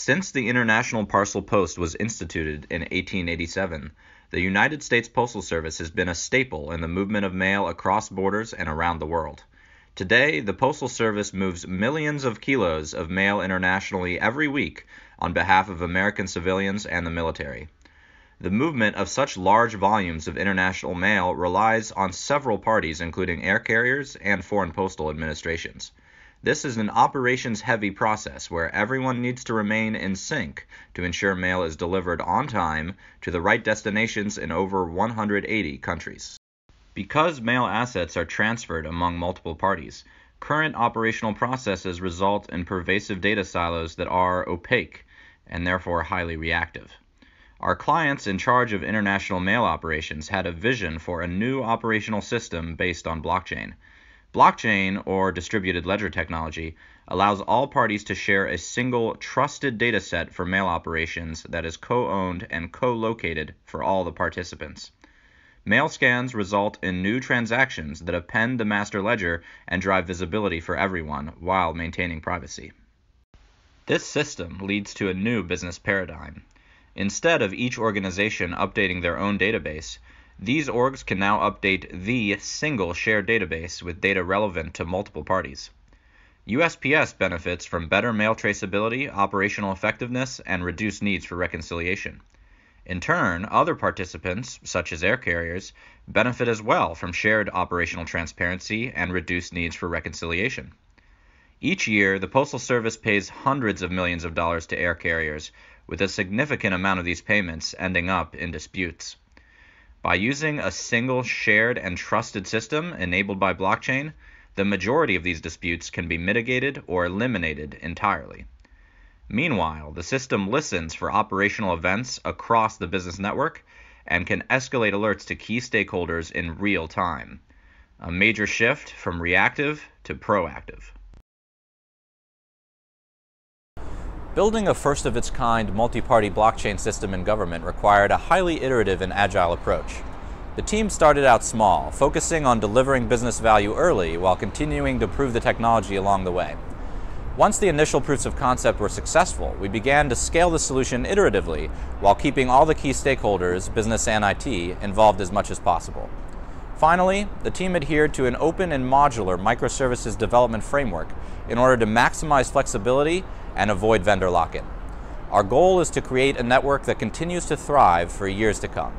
Since the International Parcel Post was instituted in 1887, the United States Postal Service has been a staple in the movement of mail across borders and around the world. Today, the Postal Service moves millions of kilos of mail internationally every week on behalf of American civilians and the military. The movement of such large volumes of international mail relies on several parties, including air carriers and foreign postal administrations. This is an operations heavy process where everyone needs to remain in sync to ensure mail is delivered on time to the right destinations in over 180 countries. Because mail assets are transferred among multiple parties, current operational processes result in pervasive data silos that are opaque and therefore highly reactive. Our clients in charge of international mail operations had a vision for a new operational system based on blockchain. Blockchain, or distributed ledger technology, allows all parties to share a single trusted data set for mail operations that is co owned and co located for all the participants. Mail scans result in new transactions that append the master ledger and drive visibility for everyone while maintaining privacy. This system leads to a new business paradigm. Instead of each organization updating their own database, these orgs can now update the single shared database with data relevant to multiple parties. USPS benefits from better mail traceability, operational effectiveness, and reduced needs for reconciliation. In turn, other participants, such as air carriers, benefit as well from shared operational transparency and reduced needs for reconciliation. Each year, the Postal Service pays hundreds of millions of dollars to air carriers, with a significant amount of these payments ending up in disputes. By using a single shared and trusted system enabled by blockchain, the majority of these disputes can be mitigated or eliminated entirely. Meanwhile, the system listens for operational events across the business network and can escalate alerts to key stakeholders in real time. A major shift from reactive to proactive. Building a first of its kind multi party blockchain system in government required a highly iterative and agile approach. The team started out small, focusing on delivering business value early while continuing to prove the technology along the way. Once the initial proofs of concept were successful, we began to scale the solution iteratively while keeping all the key stakeholders, business and IT, involved as much as possible. Finally, the team adhered to an open and modular microservices development framework in order to maximize flexibility and avoid vendor lock-in. Our goal is to create a network that continues to thrive for years to come.